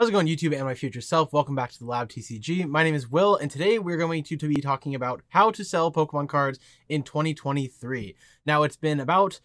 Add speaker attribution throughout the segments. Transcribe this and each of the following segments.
Speaker 1: How's it going YouTube and my future self? Welcome back to the Lab TCG. My name is Will and today we're going to, to be talking about how to sell Pokemon cards in 2023. Now it's been about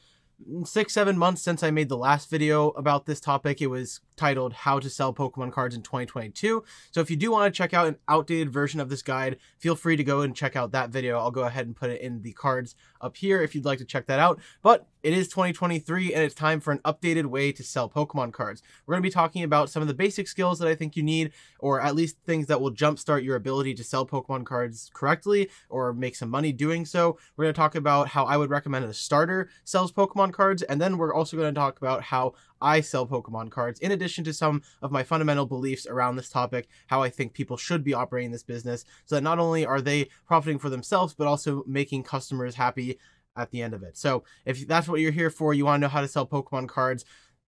Speaker 1: six, seven months since I made the last video about this topic. It was titled How to Sell Pokemon Cards in 2022. So if you do want to check out an outdated version of this guide, feel free to go and check out that video. I'll go ahead and put it in the cards up here if you'd like to check that out. But it is 2023 and it's time for an updated way to sell Pokemon cards. We're going to be talking about some of the basic skills that I think you need, or at least things that will jumpstart your ability to sell Pokemon cards correctly or make some money doing so. We're going to talk about how I would recommend a starter sells Pokemon cards, and then we're also going to talk about how I sell Pokemon cards, in addition to some of my fundamental beliefs around this topic, how I think people should be operating this business, so that not only are they profiting for themselves, but also making customers happy at the end of it. So if that's what you're here for, you want to know how to sell Pokemon cards,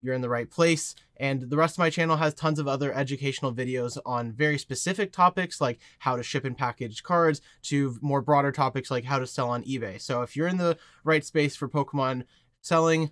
Speaker 1: you're in the right place. And the rest of my channel has tons of other educational videos on very specific topics like how to ship and package cards to more broader topics like how to sell on eBay. So if you're in the right space for Pokemon selling,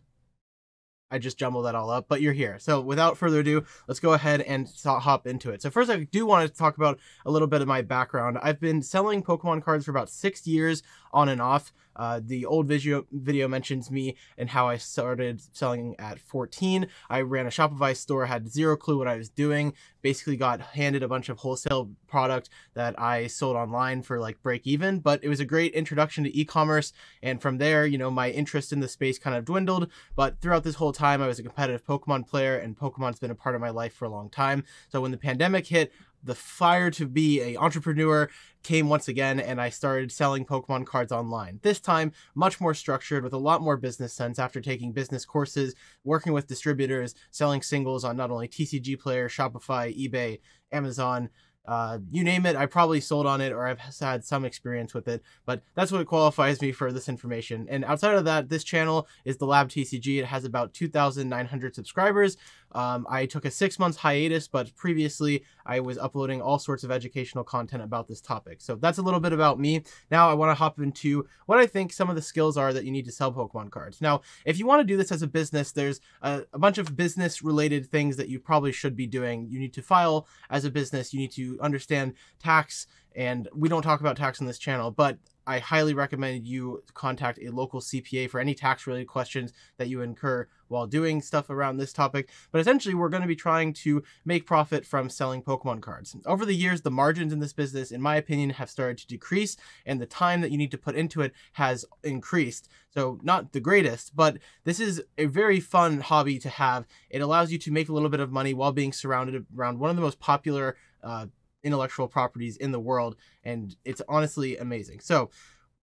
Speaker 1: I just jumbled that all up, but you're here. So without further ado, let's go ahead and hop into it. So first, I do want to talk about a little bit of my background. I've been selling Pokemon cards for about six years on and off. Uh, the old video video mentions me and how I started selling at 14. I ran a Shopify store, had zero clue what I was doing. Basically, got handed a bunch of wholesale product that I sold online for like break even. But it was a great introduction to e-commerce, and from there, you know, my interest in the space kind of dwindled. But throughout this whole time, I was a competitive Pokemon player, and Pokemon's been a part of my life for a long time. So when the pandemic hit, the fire to be a entrepreneur came once again and I started selling Pokemon cards online. This time, much more structured with a lot more business sense after taking business courses, working with distributors, selling singles on not only TCG Player, Shopify, eBay, Amazon, uh, you name it, I probably sold on it or I've had some experience with it, but that's what qualifies me for this information. And outside of that, this channel is the Lab TCG. It has about 2,900 subscribers. Um, I took a six months hiatus, but previously I was uploading all sorts of educational content about this topic. So that's a little bit about me. Now I want to hop into what I think some of the skills are that you need to sell Pokemon cards. Now, if you want to do this as a business, there's a, a bunch of business related things that you probably should be doing. You need to file as a business. You need to understand tax and we don't talk about tax on this channel, but I highly recommend you contact a local CPA for any tax related questions that you incur while doing stuff around this topic. But essentially, we're going to be trying to make profit from selling Pokemon cards. Over the years, the margins in this business, in my opinion, have started to decrease, and the time that you need to put into it has increased. So, not the greatest, but this is a very fun hobby to have. It allows you to make a little bit of money while being surrounded around one of the most popular uh, intellectual properties in the world, and it's honestly amazing. So,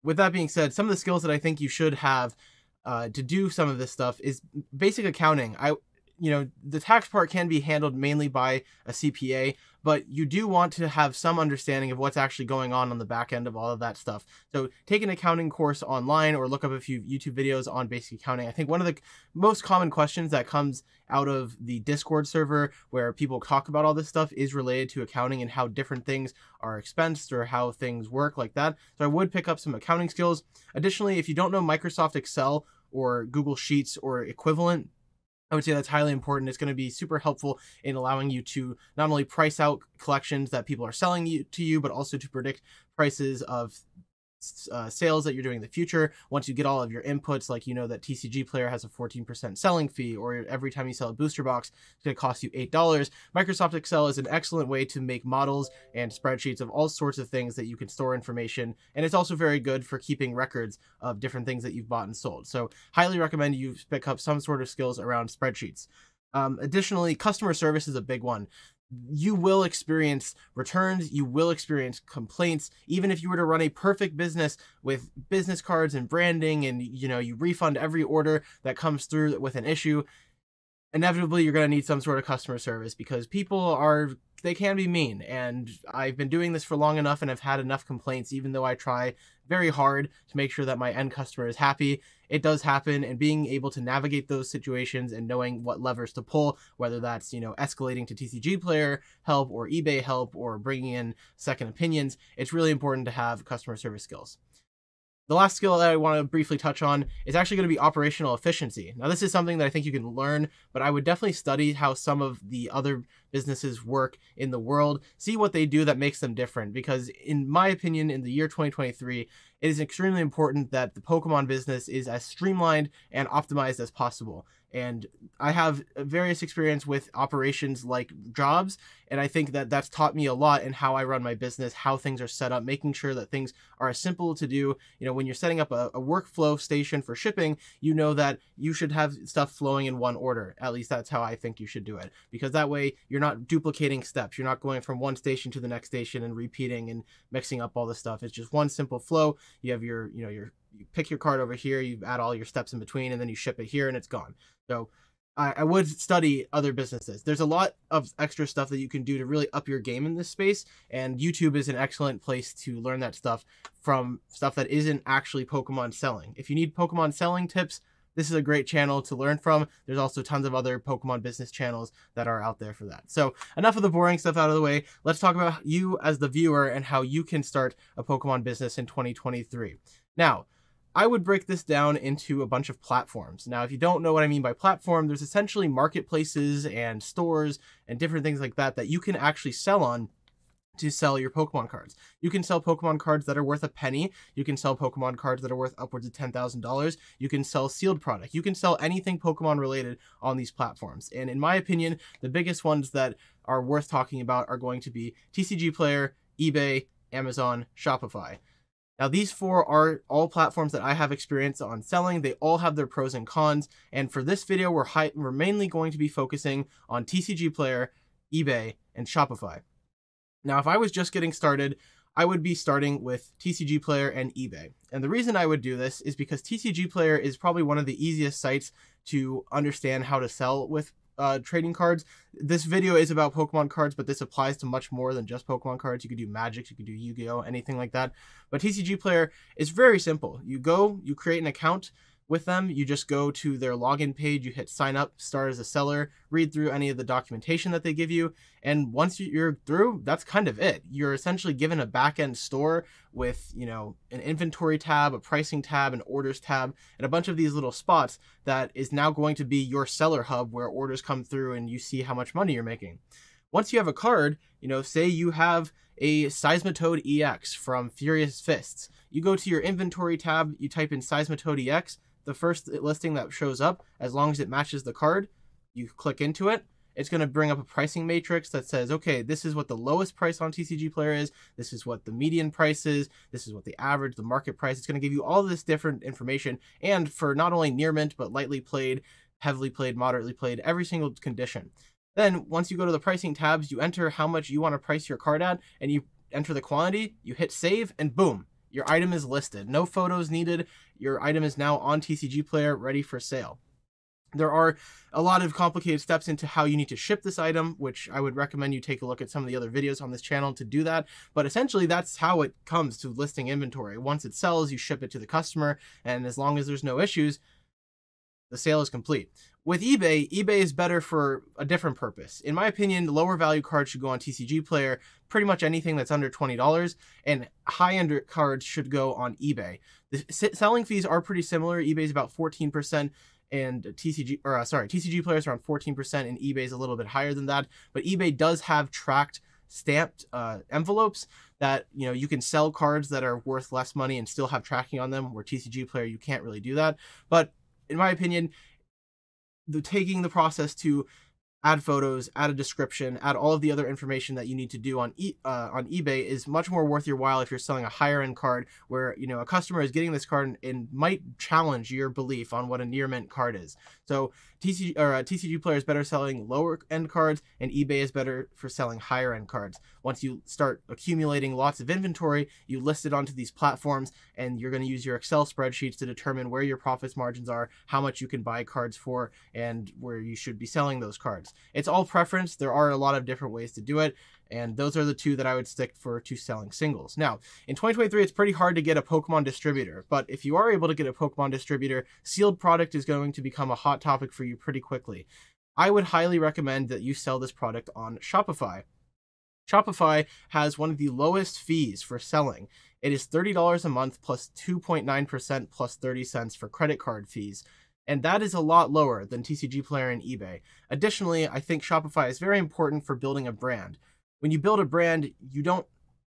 Speaker 1: with that being said, some of the skills that I think you should have uh, to do some of this stuff is basic accounting. I, you know, the tax part can be handled mainly by a CPA, but you do want to have some understanding of what's actually going on on the back end of all of that stuff. So take an accounting course online or look up a few YouTube videos on basic accounting. I think one of the most common questions that comes out of the Discord server where people talk about all this stuff is related to accounting and how different things are expensed or how things work like that. So I would pick up some accounting skills. Additionally, if you don't know Microsoft Excel or Google Sheets or equivalent, I would say that's highly important. It's going to be super helpful in allowing you to not only price out collections that people are selling you, to you, but also to predict prices of uh, sales that you're doing in the future. Once you get all of your inputs, like you know that TCG Player has a 14% selling fee, or every time you sell a booster box, it's going to cost you $8. Microsoft Excel is an excellent way to make models and spreadsheets of all sorts of things that you can store information. And it's also very good for keeping records of different things that you've bought and sold. So, highly recommend you pick up some sort of skills around spreadsheets. Um, additionally, customer service is a big one you will experience returns, you will experience complaints. Even if you were to run a perfect business with business cards and branding and you know, you refund every order that comes through with an issue, inevitably you're going to need some sort of customer service because people are they can be mean and I've been doing this for long enough and I've had enough complaints even though I try very hard to make sure that my end customer is happy. It does happen and being able to navigate those situations and knowing what levers to pull, whether that's, you know, escalating to TCG player help or eBay help or bringing in second opinions, it's really important to have customer service skills. The last skill that I want to briefly touch on is actually going to be operational efficiency. Now, this is something that I think you can learn, but I would definitely study how some of the other businesses work in the world, see what they do that makes them different. Because, in my opinion, in the year 2023, it is extremely important that the Pokemon business is as streamlined and optimized as possible and I have various experience with operations like jobs, and I think that that's taught me a lot in how I run my business, how things are set up, making sure that things are as simple to do. You know, when you're setting up a, a workflow station for shipping, you know that you should have stuff flowing in one order. At least that's how I think you should do it, because that way you're not duplicating steps. You're not going from one station to the next station and repeating and mixing up all the stuff. It's just one simple flow. You have your, you know, your you pick your card over here, you add all your steps in between, and then you ship it here, and it's gone. So I, I would study other businesses. There's a lot of extra stuff that you can do to really up your game in this space, and YouTube is an excellent place to learn that stuff from stuff that isn't actually Pokemon selling. If you need Pokemon selling tips, this is a great channel to learn from. There's also tons of other Pokemon business channels that are out there for that. So enough of the boring stuff out of the way. Let's talk about you as the viewer and how you can start a Pokemon business in 2023. Now, I would break this down into a bunch of platforms. Now, if you don't know what I mean by platform, there's essentially marketplaces and stores and different things like that that you can actually sell on to sell your Pokemon cards. You can sell Pokemon cards that are worth a penny. You can sell Pokemon cards that are worth upwards of $10,000. You can sell sealed product. You can sell anything Pokemon related on these platforms. And in my opinion, the biggest ones that are worth talking about are going to be TCG Player, eBay, Amazon, Shopify. Now, these four are all platforms that I have experience on selling. They all have their pros and cons. And for this video, we're, we're mainly going to be focusing on TCG Player, eBay, and Shopify. Now, if I was just getting started, I would be starting with TCG Player and eBay. And the reason I would do this is because TCG Player is probably one of the easiest sites to understand how to sell with uh, trading cards. This video is about Pokemon cards, but this applies to much more than just Pokemon cards. You could do Magic, you could do Yu-Gi-Oh, anything like that. But TCG Player is very simple. You go, you create an account, with them, you just go to their login page, you hit sign up, start as a seller, read through any of the documentation that they give you, and once you're through, that's kind of it. You're essentially given a back-end store with, you know, an inventory tab, a pricing tab, an orders tab, and a bunch of these little spots that is now going to be your seller hub where orders come through and you see how much money you're making. Once you have a card, you know, say you have a Seismitoad EX from Furious Fists. You go to your inventory tab, you type in Seismitoad EX, the first listing that shows up, as long as it matches the card, you click into it. It's going to bring up a pricing matrix that says, okay, this is what the lowest price on TCG Player is. This is what the median price is. This is what the average, the market price. It's going to give you all this different information. And for not only near mint, but lightly played, heavily played, moderately played, every single condition. Then once you go to the pricing tabs, you enter how much you want to price your card at, and you enter the quantity, you hit save, and boom, your item is listed. No photos needed. Your item is now on TCG Player, ready for sale. There are a lot of complicated steps into how you need to ship this item, which I would recommend you take a look at some of the other videos on this channel to do that. But essentially, that's how it comes to listing inventory. Once it sells, you ship it to the customer, and as long as there's no issues, the sale is complete. With eBay, eBay is better for a different purpose. In my opinion, lower value cards should go on TCG Player, pretty much anything that's under $20, and high end cards should go on eBay. The selling fees are pretty similar. eBay is about 14% and TCG or uh, sorry, TCG players around 14% and eBay is a little bit higher than that, but eBay does have tracked stamped uh, envelopes that you know you can sell cards that are worth less money and still have tracking on them where TCG player you can't really do that but in my opinion, the taking the process to add photos, add a description, add all of the other information that you need to do on e- uh, on eBay is much more worth your while if you're selling a higher end card where you know a customer is getting this card and, and might challenge your belief on what a near mint card is. So TCG or uh, TCG player is better selling lower end cards, and eBay is better for selling higher end cards. Once you start accumulating lots of inventory, you list it onto these platforms, and you're going to use your Excel spreadsheets to determine where your profits margins are, how much you can buy cards for, and where you should be selling those cards. It's all preference. There are a lot of different ways to do it, and those are the two that I would stick for to selling singles. Now, in 2023, it's pretty hard to get a Pokemon distributor, but if you are able to get a Pokemon distributor, sealed product is going to become a hot topic for you pretty quickly. I would highly recommend that you sell this product on Shopify. Shopify has one of the lowest fees for selling. It is $30 a month plus 2.9% plus 30 cents for credit card fees. And that is a lot lower than TCG Player and eBay. Additionally, I think Shopify is very important for building a brand. When you build a brand, you don't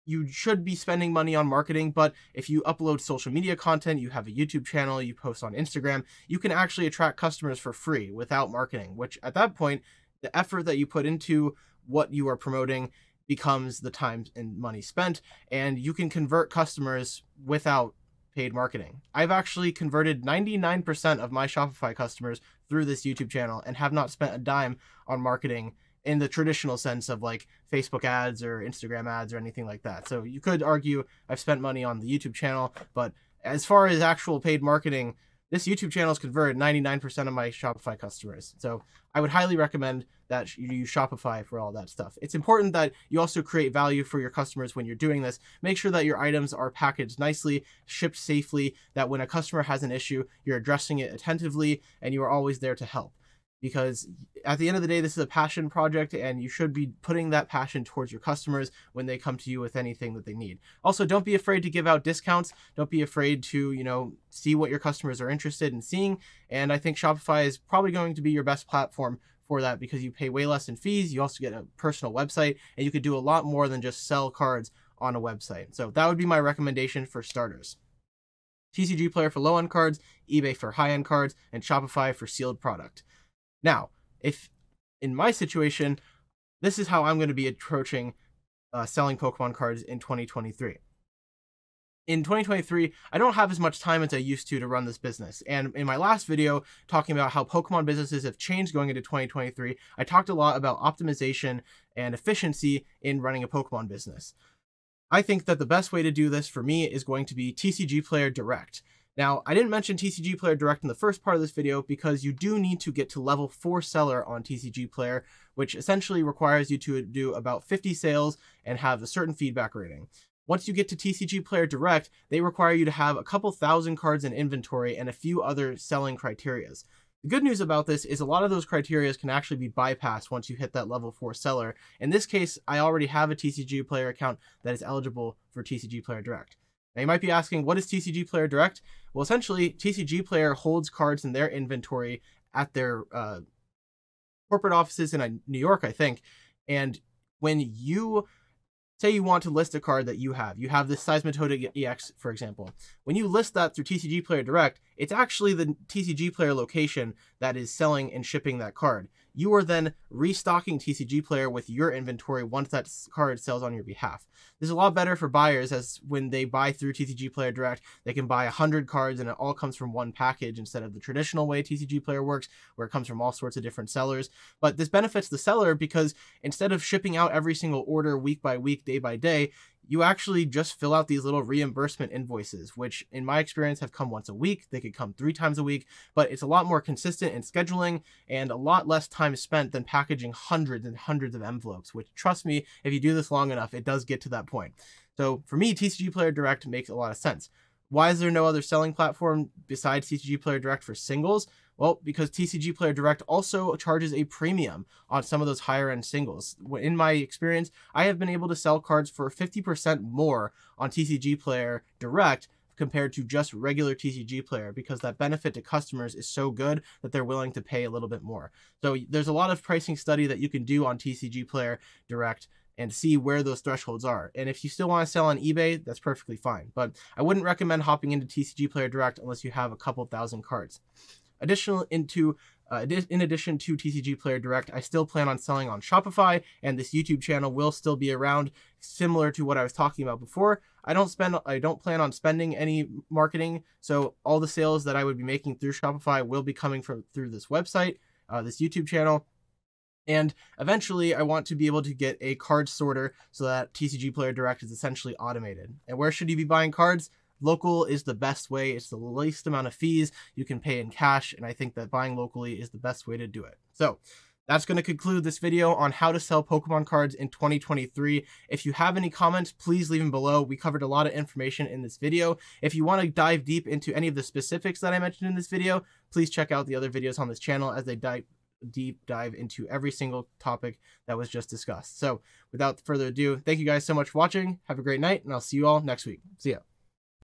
Speaker 1: you should be spending money on marketing, but if you upload social media content, you have a YouTube channel, you post on Instagram, you can actually attract customers for free without marketing, which at that point, the effort that you put into what you are promoting becomes the time and money spent, and you can convert customers without paid marketing. I've actually converted 99% of my Shopify customers through this YouTube channel and have not spent a dime on marketing in the traditional sense of like Facebook ads or Instagram ads or anything like that. So you could argue I've spent money on the YouTube channel, but as far as actual paid marketing, this YouTube channel has converted 99% of my Shopify customers. So I would highly recommend that you use Shopify for all that stuff. It's important that you also create value for your customers when you're doing this. Make sure that your items are packaged nicely, shipped safely, that when a customer has an issue, you're addressing it attentively and you are always there to help because at the end of the day this is a passion project and you should be putting that passion towards your customers when they come to you with anything that they need. Also don't be afraid to give out discounts. Don't be afraid to you know see what your customers are interested in seeing. And i think shopify is probably going to be your best platform for that because you pay way less in fees. You also get a personal website and you could do a lot more than just sell cards on a website. So that would be my recommendation for starters. TCG Player for low end cards, eBay for high end cards, and Shopify for sealed product. Now, if in my situation, this is how I'm going to be approaching uh, selling Pokemon cards in 2023. In 2023, I don't have as much time as I used to to run this business. And in my last video, talking about how Pokemon businesses have changed going into 2023, I talked a lot about optimization and efficiency in running a Pokemon business. I think that the best way to do this for me is going to be TCG Player Direct. Now, I didn't mention TCG Player Direct in the first part of this video because you do need to get to level 4 seller on TCG Player, which essentially requires you to do about 50 sales and have a certain feedback rating. Once you get to TCG Player Direct, they require you to have a couple thousand cards in inventory and a few other selling criterias. The good news about this is a lot of those criterias can actually be bypassed once you hit that level 4 seller. In this case, I already have a TCG Player account that is eligible for TCG Player Direct. Now you might be asking, what is TCG Player Direct? Well, essentially, TCG Player holds cards in their inventory at their uh, corporate offices in uh, New York, I think. And when you say you want to list a card that you have, you have this Seismitoad EX, for example. When you list that through TCG Player Direct, it's actually the TCG Player location that is selling and shipping that card. You are then restocking TCG Player with your inventory once that card sells on your behalf. This is a lot better for buyers as when they buy through TCG Player Direct, they can buy 100 cards and it all comes from one package instead of the traditional way TCG Player works, where it comes from all sorts of different sellers. But this benefits the seller because instead of shipping out every single order week by week, day by day, you actually just fill out these little reimbursement invoices, which in my experience have come once a week. They could come three times a week, but it's a lot more consistent in scheduling and a lot less time spent than packaging hundreds and hundreds of envelopes, which trust me, if you do this long enough, it does get to that point. So for me, TCG Player Direct makes a lot of sense. Why is there no other selling platform besides TCG Player Direct for singles? Well, because TCG Player Direct also charges a premium on some of those higher end singles. In my experience, I have been able to sell cards for 50% more on TCG Player Direct compared to just regular TCG player because that benefit to customers is so good that they're willing to pay a little bit more. So there's a lot of pricing study that you can do on TCG player direct and see where those thresholds are. And if you still want to sell on eBay, that's perfectly fine. But I wouldn't recommend hopping into TCG player direct unless you have a couple thousand cards. Additional into uh, in addition to TCG Player Direct, I still plan on selling on Shopify, and this YouTube channel will still be around, similar to what I was talking about before. I don't spend, I don't plan on spending any marketing, so all the sales that I would be making through Shopify will be coming from through this website, uh, this YouTube channel. And eventually, I want to be able to get a card sorter so that TCG Player Direct is essentially automated. And where should you be buying cards? Local is the best way. It's the least amount of fees you can pay in cash, and I think that buying locally is the best way to do it. So, that's going to conclude this video on how to sell Pokemon cards in 2023. If you have any comments, please leave them below. We covered a lot of information in this video. If you want to dive deep into any of the specifics that I mentioned in this video, please check out the other videos on this channel as they dive deep dive into every single topic that was just discussed. So, without further ado, thank you guys so much for watching. Have a great night, and I'll see you all next week. See ya.